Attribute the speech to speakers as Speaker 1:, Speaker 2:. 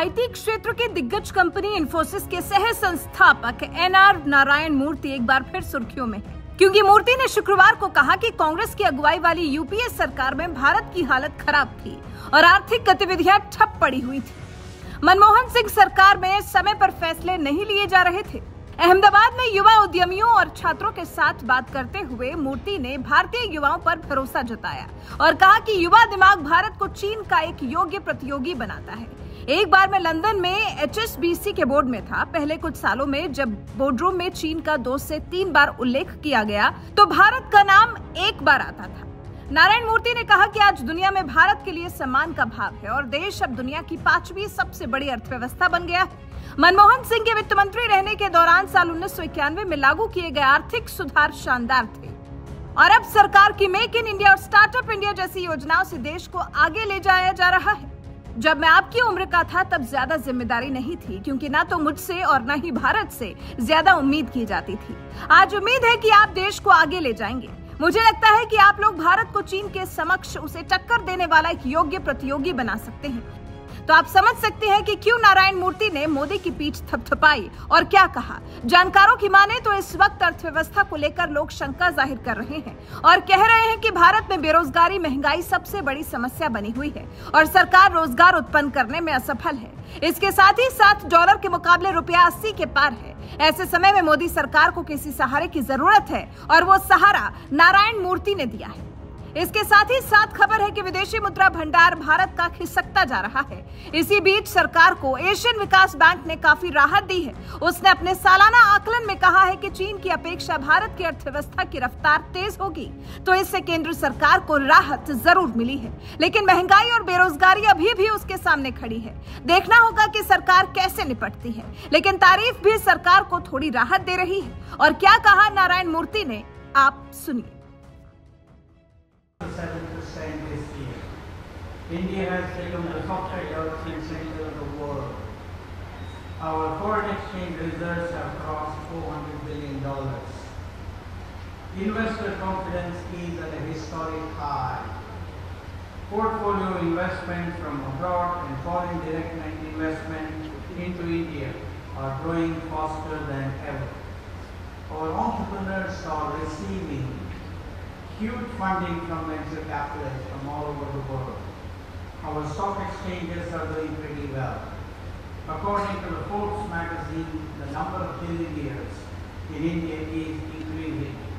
Speaker 1: IT क्षेत्र के दिग्गज कंपनी इंफोसिस के सह संस्थापक एन आर नारायण मूर्ति एक बार फिर सुर्खियों में। क्योंकि मूर्ति ने शुक्रवार को कहा कि कांग्रेस की अगुवाई वाली यूपीए सरकार में भारत की हालत खराब थी और आर्थिक गतिविधियाँ ठप पड़ी हुई थी। मनमोहन सिंह सरकार में समय पर फैसले नहीं लिए जा रहे थे। अहमदाबाद में युवा उद्यमियों और छात्रों के साथ बात करते हुए मूर्ति ने भारतीय युवाओं पर भरोसा जताया और कहा कि युवा दिमाग भारत को चीन का एक योग्य प्रतियोगी बनाता है। एक बार मैं लंदन में HSBC के बोर्ड में था, पहले कुछ सालों में जब बोर्डरूम में चीन का दो से तीन बार उल्लेख किया गया तो भारत का नाम एक बार आता था। नारायण मूर्ति ने कहा कि आज दुनिया में भारत के लिए सम्मान का भाव है और देश अब दुनिया की पांचवी सबसे बड़ी अर्थव्यवस्था बन गया मनमोहन सिंह के वित्त मंत्री रहने के दौरान साल उन्नीस सौ इक्यानवे में लागू किए गए आर्थिक सुधार शानदार थे। और अब सरकार की मेक इन इंडिया और स्टार्टअप इंडिया जैसी योजनाओं से देश को आगे ले जाया जा रहा है। जब मैं आपकी उम्र का था, तब ज़्यादा ज़िम्मेदारी नहीं थी, क्योंकि ना तो मुझसे और ना ही भारत से ज़्यादा उम्मीद की जाती थी। आज उम्मीद है कि आप देश को आगे ले जाएँगे। मुझे लगता है कि आप लोग भारत को चीन के समक्ष उसे टक्कर देने वाला एक योग्य प्रतियोगी बना सकते हैं। तो आप समझ सकते हैं कि क्यों नारायण मूर्ति ने मोदी की पीठ थपथपाई और क्या कहा। जानकारों की माने तो इस वक्त अर्थव्यवस्था को लेकर लोग शंका ज़ाहिर कर रहे हैं और कह रहे हैं कि भारत में बेरोजगारी, महँगाई सबसे बड़ी समस्या बनी हुई है और सरकार रोज़गार उत्पन्न करने में असफल है। इसके साथ ही साथ डॉलर के मुकाबले रुपया अस्सी के पार है। ऐसे समय में मोदी सरकार को किसी सहारे की ज़रूरत है और वो सहारा नारायण मूर्ति ने दिया है। इसके साथ ही साथ खबर है कि विदेशी मुद्रा भंडार भारत का खिसकता जा रहा है। इसी बीच सरकार को एशियन विकास बैंक ने काफ़ी राहत दी है। उसने अपने सालाना आकलन में कहा है कि चीन की अपेक्षा भारत की अर्थव्यवस्था की रफ्तार तेज होगी तो इससे केंद्र सरकार को राहत ज़रूर मिली है। लेकिन महँगाई और बेरोजगारी अभी भी उसके सामने खड़ी है। देखना होगा की सरकार कैसे निपटती है, लेकिन तारीफ़ भी सरकार को थोड़ी राहत दे रही है। और क्या कहा नारायण मूर्ति ने, आप सुनिए।
Speaker 2: 7% this year. India has become the software development center of the world. Our foreign exchange reserves have crossed $400 billion. Investor confidence is at a historic high. Portfolio investment from abroad and foreign direct investment into India are growing faster than ever. Our entrepreneurs are receiving huge funding from venture capitalists from all over the world. Our stock exchanges are doing pretty well. According to the Forbes magazine, the number of billionaires in India is increasing.